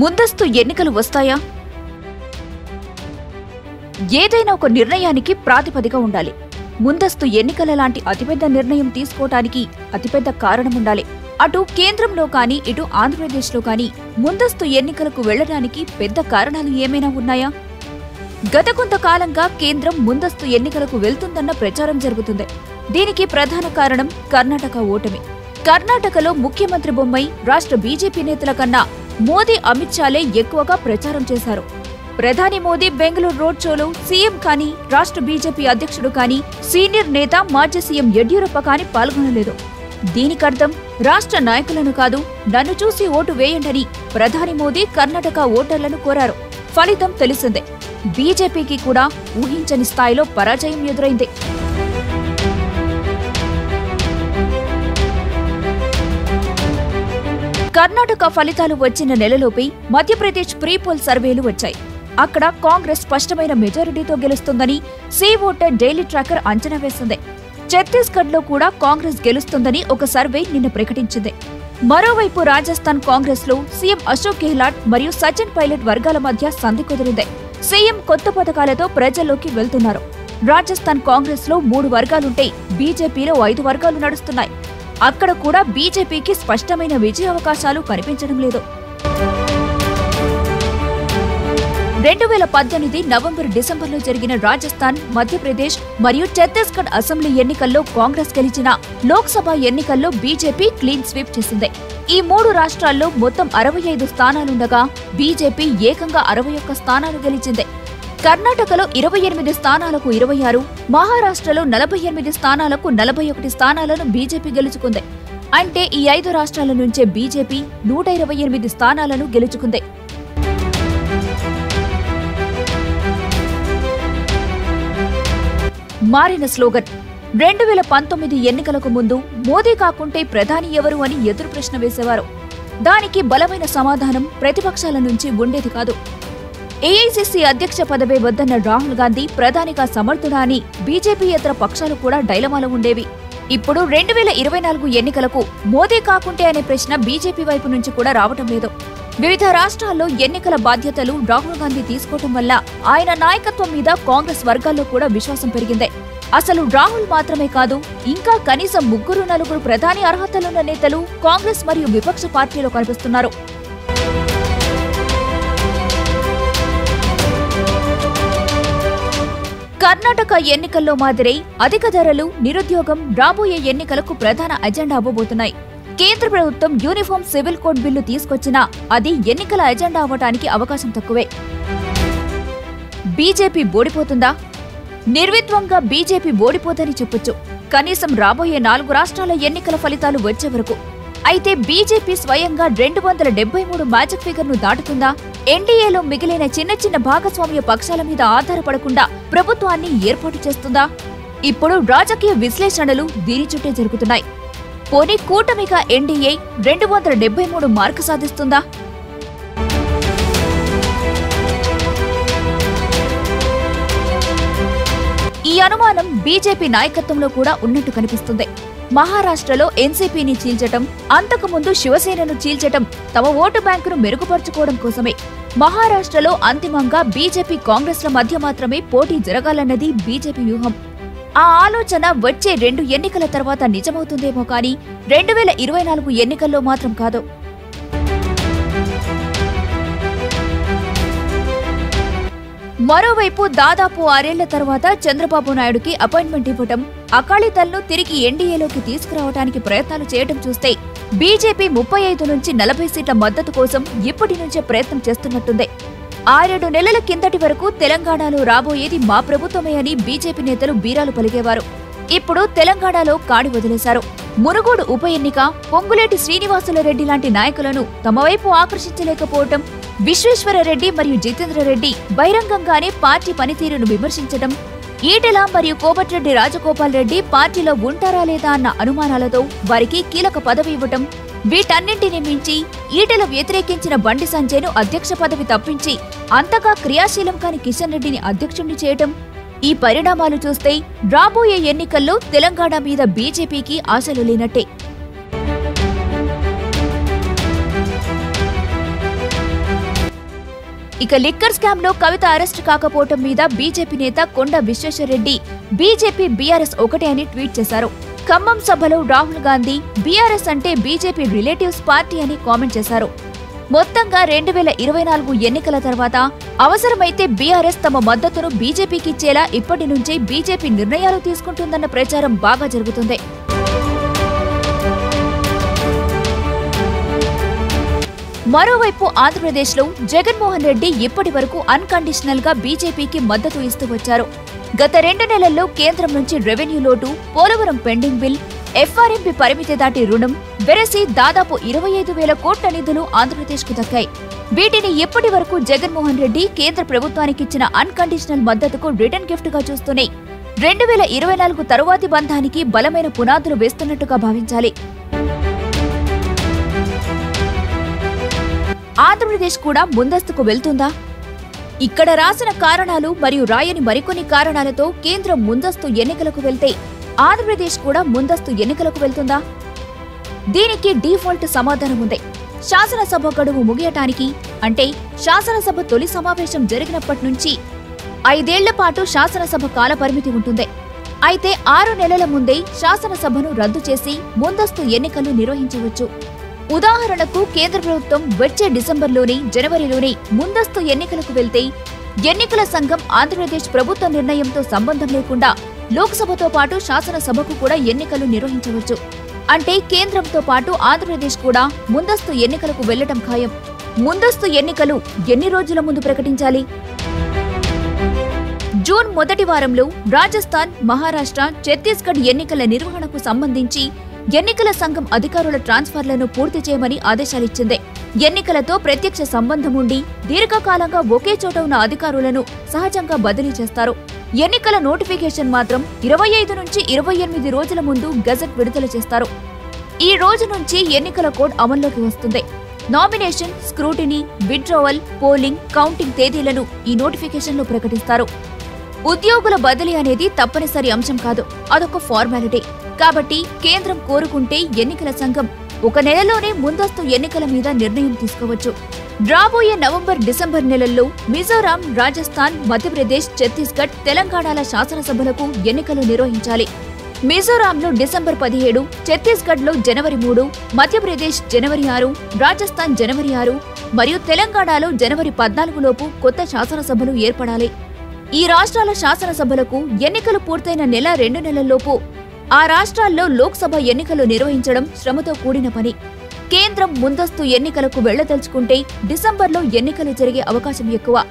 ముందస్తు ఎన్నికలు వస్తాయా? ఏదైనా ఒక నిర్ణయానికి ప్రాతిపదిక ఉండాలి. ముందస్తు ఎన్నికల లాంటి అతిపెద్ద నిర్ణయం తీసుకోవటానికి అతిపెద్ద కారణం ఉండాలి అటు కేంద్రంలో కానీ ఇటు ఆంధ్రప్రదేశ్లో కానీ ముందస్తు ఎన్నికలకు వెళ్ళడానికి పెద్ద కారణాలు ఏమైనా ఉన్నాయా? గత కొంతకాలంగా కేంద్రం ముందస్తు ఎన్నికలకు వెళ్తుందన్న ప్రచారం జరుగుతుంది. దీనికి ప్రధాన కారణం కర్ణాటక ఓటమి. కర్ణాటకలో ముఖ్యమంత్రి బొమ్మై రాష్ట్ర బీజేపీ నేతల కన్నా మోదీ అమిత్ షాలే ఎక్కువగా ప్రచారం చేశారు. ప్రధాని మోదీ బెంగళూరు రోడ్ షోలో సీఎం కానీ రాష్ట్ర బీజేపీ అధ్యక్షుడు కానీ సీనియర్ నేత మాజీ సీఎం యడ్యూరప్ప కానీ పాల్గొనలేదు. దీనికర్థం రాష్ట్ర నాయకులను కాదు నన్ను చూసి ఓటు వేయండని ప్రధాని మోదీ కర్ణాటక ఓటర్లను కోరారు. ఫలితం తెలిసిందే. బీజేపీకి కూడా ఊహించని స్థాయిలో పరాజయం ఎదురైంది. కర్ణాటక ఫలితాలు వచ్చిన నెలలోపే మధ్యప్రదేశ్ ప్రీ పోల్ సర్వేలు వచ్చాయి. అక్కడ కాంగ్రెస్ స్పష్టమైన మెజారిటీతో గెలుస్తుందని సీ ఓటర్ డైలీ ట్రాకర్ అంచనా వేసింది. ఛత్తీస్గఢ్లో కూడా కాంగ్రెస్ గెలుస్తుందని ఒక సర్వే నిన్న ప్రకటించింది. మరోవైపు రాజస్థాన్ కాంగ్రెస్లో సీఎం అశోక్ గెహ్లాట్ మరియు సచిన్ పైలట్ వర్గాల మధ్య సంధి కుదిరింది. సీఎం కొత్త పథకాలతో ప్రజల్లోకి వెళ్తున్నారు. రాజస్థాన్ కాంగ్రెస్లో మూడు వర్గాలుంటే బీజేపీలో ఐదు వర్గాలు నడుస్తున్నాయి. అక్కడ కూడా బీజేపీకి స్పష్టమైన విజయ అవకాశాలు కనిపించడం లేదు. రెండు వేల పద్దెనిమిది నవంబర్ డిసెంబర్లో జరిగిన రాజస్థాన్ మధ్యప్రదేశ్ మరియు ఛత్తీస్గఢ్ అసెంబ్లీ ఎన్నికల్లో కాంగ్రెస్ గెలిచిన లోక్సభ ఎన్నికల్లో బీజేపీ క్లీన్ స్వీప్ చేసింది. ఈ మూడు రాష్ట్రాల్లో మొత్తం అరవై ఐదు స్థానాలుండగా బీజేపీ ఏకంగా అరవై ఒక్క స్థానాలు గెలిచింది. కర్ణాటకలో ఇరవై ఎనిమిది స్థానాలకు ఇరవై ఆరు మహారాష్ట్రలో నలభై ఎనిమిది స్థానాలకు నలభై ఒకటి స్థానాలను బీజేపీ గెలుచుకుంది. అంటే ఈ ఐదు రాష్ట్రాల నుంచే బీజేపీ నూట ఇరవై ఎనిమిది స్థానాలను గెలుచుకుంది. మారిన స్లోగన్. రెండు వేల పంతొమ్మిది ఎన్నికలకు ముందు మోదీ కాకుంటే ప్రధాని ఎవరు అని ఎదురు ప్రశ్న వేసేవారు. దానికి బలమైన సమాధానం ప్రతిపక్షాల నుంచి ఉండేది కాదు. ఏఐసిసి అధ్యక్ష పదవి వద్దన్న రాహుల్ గాంధీ ప్రధానిగా సమర్థుడా అని బీజేపీయేతర పక్షాలు కూడా డైలమాలో ఉండేవి. ఇప్పుడు రెండు వేల ఇరవై నాలుగు ఎన్నికలకు మోదీ కాకుంటే అనే ప్రశ్న బీజేపీ వైపు నుంచి కూడా రావటం లేదు. వివిధ రాష్ట్రాల్లో ఎన్నికల బాధ్యతలు రాహుల్ గాంధీ తీసుకోవటం వల్ల ఆయన నాయకత్వం మీద కాంగ్రెస్ వర్గాల్లో కూడా విశ్వాసం పెరిగింది. అసలు రాహుల్ మాత్రమే కాదు ఇంకా కనీసం ముగ్గురు నలుగురు ప్రధాని అర్హతలున్న నేతలు కాంగ్రెస్ మరియు విపక్ష పార్టీలో కనిపిస్తున్నారు. కర్ణాటక ఎన్నికల్లో మాదిరై అధిక ధరలు నిరుద్యోగం రాబోయే ఎన్నికలకు ప్రధాన అజెండా అవ్వబోతున్నాయి. కేంద్ర ప్రభుత్వం యూనిఫామ్ సివిల్ కోడ్ బిల్లు తీసుకొచ్చినా అది ఎన్నికల అజెండా అవ్వటానికి అవకాశం తక్కువే. బీజేపీ ఓడిపోతుందా? నిర్విత్వంగా బీజేపీ ఓడిపోదని చెప్పొచ్చు. కనీసం రాబోయే నాలుగు రాష్ట్రాల ఎన్నికల ఫలితాలు వచ్చే వరకు అయితే బీజేపీ స్వయంగా రెండు వందల డెబ్బై మూడు మ్యాజిక్ ఫిగర్ను దాటుతుందా? ఎన్డీఏలో మిగిలిన చిన్న చిన్న భాగస్వామ్య పక్షాల మీద ఆధారపడకుండా ప్రభుత్వాన్ని ఏర్పాటు చేస్తుందా? ఇప్పుడు రాజకీయ విశ్లేషణలు దీని చుట్టే జరుగుతున్నాయి. పోనీ కూటమిగా ఎన్డీఏ రెండు వందల డెబ్బై మూడు మార్కు సాధిస్తుందా? బీజేపీ నాయకత్వంలో కూడా ఉన్నట్టు కనిపిస్తుంది. మహారాష్ట్రలో ఎన్సీపీని చీల్చటం అంతకుముందు శివసేనను చీల్చటం తమ ఓటు బ్యాంకును మెరుగుపరుచుకోవడం కోసమే. మహారాష్ట్రలో అంతిమంగా బీజేపీ కాంగ్రెస్ల మధ్య మాత్రమే పోటీ జరగాలన్నది బీజేపీ వ్యూహం. ఆ ఆలోచన వచ్చే రెండు ఎన్నికల తర్వాత నిజమవుతుందేమో కానీ రెండు వేల ఇరవై నాలుగు ఎన్నికల్లో మాత్రం కాదు. మరోవైపు దాదాపు ఆరేళ్ళ తర్వాత చంద్రబాబు నాయుడుకి అపాయింట్మెంట్ ఇవ్వటం అకాలీదళ్ను తిరిగి ఎన్డీఏలోకి తీసుకురావడానికి ప్రయత్నాలు చేయటం చూస్తే బీజేపీ ముప్పై ఐదు నుంచి నలభై సీట్ల మద్దతు కోసం ఇప్పటి నుంచే ప్రయత్నం చేస్తున్నట్టుంది. ఆరేడు నెలల కిందటి వరకు తెలంగాణలో రాబోయేది మా ప్రభుత్వమే అని బీజేపీ నేతలు బీరాలు పలికేవారు. ఇప్పుడు తెలంగాణలో కాడి వదిలేశారు. మునుగోడు ఉప ఎన్నిక పొంగులేటి శ్రీనివాసులరెడ్డి లాంటి నాయకులను తమవైపు ఆకర్షించలేకపోవటం విశ్వేశ్వరరెడ్డి మరియు జితేంద్రరెడ్డి బహిరంగంగానే పార్టీ పనితీరును విమర్శించడం ఈటెల మరియు కోమటిరెడ్డి రాజగోపాల్ రెడ్డి పార్టీలో ఉంటారా లేదా అన్న అనుమానాలతో వారికి కీలక పదవి ఇవ్వటం వీటన్నింటిని మించి ఈటెల వ్యతిరేకించిన బండి సంజయ్ను అధ్యక్ష పదవి తప్పించి అంతగా క్రియాశీలం కాని కిషన్ రెడ్డిని అధ్యక్షుణ్ణి చేయటం ఈ పరిణామాలు చూస్తే రాబోయే ఎన్నికల్లో తెలంగాణ మీద బీజేపీకి ఆశలు లేనట్టే. ఇక లిక్కర్ స్కామ్లో కవిత అరెస్ట్ కాకపోవటం మీద బీజేపీ నేత కొండ విశ్వేశ్వరరెడ్డి బీజేపీ బీఆర్ఎస్ ఒకటే అని ట్వీట్ చేశారు. ఖమ్మం సభలో రాహుల్ గాంధీ బీఆర్ఎస్ అంటే బీజేపీ రిలేటివ్స్ పార్టీ అని కామెంట్ చేశారు. మొత్తంగా రెండు వేల ఇరవై నాలుగు ఎన్నికల తర్వాత అవసరమైతే బీఆర్ఎస్ తమ మద్దతును బీజేపీకి ఇచ్చేలా ఇప్పటి నుంచే బీజేపీ నిర్ణయాలు తీసుకుంటుందన్న ప్రచారం బాగా జరుగుతుంది. మరోవైపు ఆంధ్రప్రదేశ్లో జగన్మోహన్ రెడ్డి ఇప్పటి వరకు అన్కండిషనల్గా బీజేపీకి మద్దతు ఇస్తూ వచ్చారు. గత రెండు నెలల్లో కేంద్రం నుంచి రెవెన్యూ లోటు పోలవరం పెండింగ్ బిల్ ఎఫ్ఆర్ఎంపీ పరిమితి దాటి రుణం వెరసి దాదాపు ఇరవై ఐదు వేల కోట్ల నిధులు ఆంధ్రప్రదేశ్కు దక్కాయి. వీటిని ఇప్పటి వరకు జగన్మోహన్ రెడ్డి కేంద్ర ప్రభుత్వానికిచ్చిన అన్కండిషనల్ మద్దతుకు రిటర్న్ గిఫ్ట్గా చూస్తున్నాయి. రెండు వేల ఇరవై నాలుగు తరువాతి బంధానికి బలమైన పునాదులు వేస్తున్నట్టుగా భావించాలి. ఆంధ్రప్రదేశ్ కూడా ముందస్తుకు వెళ్తుందా? ఇక్కడ రాసిన కారణాలు మరియు రాయని మరికొన్ని కారణాలతో కేంద్రం ముందస్తు ఎన్నికలకు వెళ్తే ఆంధ్రప్రదేశ్ కూడా ముందస్తు ఎన్నికలకు వెళ్తుందా? దీనికి డీఫాల్ట్ సమాధానం ఉంది. శాసనసభ గడువు ముగియటానికి అంటే శాసనసభ తొలి సమావేశం జరిగినప్పటి నుంచి ఐదేళ్ళ పాటు శాసనసభ కాల పరిమితి ఉంటుంది. అయితే ఆరు నెలల ముందే శాసనసభను రద్దు చేసి ముందస్తు ఎన్నికలు నిర్వహించవచ్చు. ఉదాహరణకు కేంద్ర ప్రభుత్వం వచ్చే డిసెంబర్లోనే జనవరిలోనే ముందస్తు ఎన్నికలకు వెళ్తే ఎన్నికల సంఘం ఆంధ్రప్రదేశ్ ప్రభుత్వ నిర్ణయంతో సంబంధం లేకుండా లోక్సభతో పాటు శాసనసభకు కూడా ఎన్నికలు నిర్వహించవచ్చు. అంటే కేంద్రంతో పాటు ఆంధ్రప్రదేశ్ కూడా ముందస్తు ఎన్నికలకు వెళ్ళటం ఖాయం. ముందస్తు ఎన్నికలు ఎన్ని రోజుల ముందు ప్రకటించాలి? జూన్ మొదటి వారంలో రాజస్థాన్ మహారాష్ట్ర ఛత్తీస్గఢ్ ఎన్నికల నిర్వహణకు సంబంధించి ఎన్నికల సంఘం అధికారుల ట్రాన్స్ఫర్లను పూర్తి చేయమని ఆదేశాలిచ్చింది. ఎన్నికలతో ప్రత్యక్ష సంబంధం ఉండి దీర్ఘకాలంగా ఒకే చోట ఉన్న అధికారులను సహజంగా బదిలీ చేస్తారు. ఎన్నికల నోటిఫికేషన్ మాత్రం ఇరవై ఐదు నుంచి ఇరవై ఎనిమిది రోజుల ముందు గజెట్ విడుదల చేస్తారు. ఈ రోజు నుంచి ఎన్నికల కోడ్ అమల్లోకి వస్తుంది. Nomination scrutiny withdrawal polling counting తేదీలను ఈ నోటిఫికేషన్లో ప్రకటిస్తారు. ఉద్యోగుల బదిలీ అనేది తప్పనిసరి అంశం కాదు. అదొక ఫార్మాలిటీ. కాబట్టి కేంద్రం కోరుకుంటే ఎన్నికల సంఘం ఒక నెలలోనే ముందస్తు ఎన్నికల మీద నిర్ణయం తీసుకోవచ్చు. రాబోయే నవంబర్ డిసెంబర్ నెలల్లో మిజోరాం రాజస్థాన్ మధ్యప్రదేశ్ ఛత్తీస్గఢ్ తెలంగాణల శాసనసభలకు ఎన్నికలు నిర్వహించాలి. మిజోరాంలో డిసెంబర్ పదిహేడు ఛత్తీస్గఢ్లో జనవరి మూడు మధ్యప్రదేశ్ జనవరి ఆరు రాజస్థాన్ జనవరి ఆరు మరియు తెలంగాణలో జనవరి పద్నాలుగులోపు కొత్త శాసనసభలు ఏర్పడాలి. ఈ రాష్ట్రాల శాసనసభలకు ఎన్నికలు పూర్తయిన నెల రెండు నెలల్లోపు ఆ రాష్ట్రాల్లో లోక్సభ ఎన్నికలు నిర్వహించడం శ్రమతో కూడిన పని. కేంద్రం ముందస్తు ఎన్నికలకు వెళ్ళదలుచుకుంటే డిసెంబర్లో ఎన్నికలు జరిగే అవకాశం ఎక్కువ.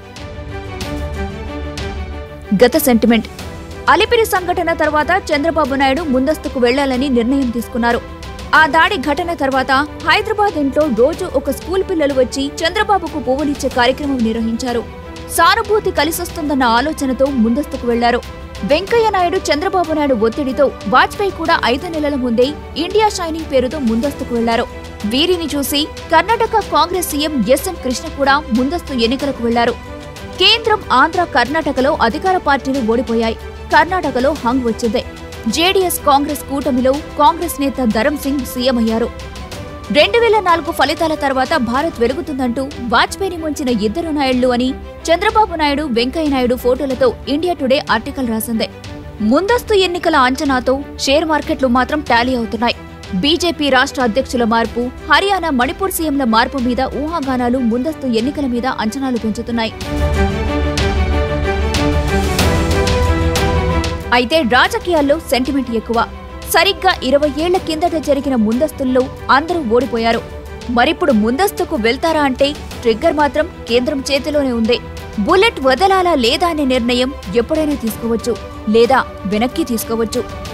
గత సెంటిమెంట్. అలిపిరి సంఘటన తర్వాత చంద్రబాబు నాయుడు ముందస్తుకు వెళ్ళాలని నిర్ణయం తీసుకున్నారు. ఆ దాడి ఘటన తర్వాత హైదరాబాద్ ఇంట్లో రోజు ఒక స్కూల్ పిల్లలు వచ్చి చంద్రబాబుకు పువ్వులిచ్చే కార్యక్రమం నిర్వహించారు. సానుభూతి కలిసొస్తుందన్న ఆలోచనతో ముందస్తుకు వెళ్ళారు. వెంకయ్య నాయుడు చంద్రబాబు నాయుడు ఒత్తిడితో వాజ్పేయి కూడా ఐదు నెలల ముందే ఇండియా షైనింగ్ పేరుతో ముందస్తుకు వెళ్ళారు. వీరిని చూసి Karnataka Congress CM S N Krishna కూడా ముందస్తు ఎన్నికలకు వెళ్ళారు. కేంద్రం ఆంధ్ర కర్ణాటకలో అధికార పార్టీలు ఓడిపోయాయి. కర్ణాటకలో హంగ్ వచ్చింది. జేడీఎస్ కాంగ్రెస్ కూటమిలో కాంగ్రెస్ నేత ధరం సింగ్ సీఎం అయ్యారు. రెండు వేల నాలుగు ఫలితాల తర్వాత భారత్ వెలుగుతుందంటూ వాజ్పేయిని ముంచిన ఇద్దరు నాయుళ్ళు అని చంద్రబాబు నాయుడు వెంకయ్య నాయుడు ఫోటోలతో ఇండియా టుడే ఆర్టికల్ రాసింది. ముందస్తు ఎన్నికల అంచనాతో షేర్ మార్కెట్లు మాత్రం టాలీ అవుతున్నాయి. బీజేపీ రాష్ట్ర అధ్యక్షుల మార్పు హర్యానా మణిపూర్ సీఎంల మార్పు మీద ఊహాగానాలు ముందస్తు ఎన్నికల మీద అంచనాలు పెంచుతున్నాయి. అయితే రాజకీయాల్లో సెంటిమెంట్ ఎక్కువ. సరిగ్గా ఇరవై ఏళ్ళ కిందట జరిగిన ముందస్తుల్లో అందరూ ఓడిపోయారు. మరిప్పుడు ముందస్తుకు వెళ్తారా అంటే ట్రిగ్గర్ మాత్రం కేంద్రం చేతిలోనే ఉంది. బుల్లెట్ వదలాలా లేదా అనే నిర్ణయం ఎప్పుడైనా తీసుకోవచ్చు లేదా వెనక్కి తీసుకోవచ్చు.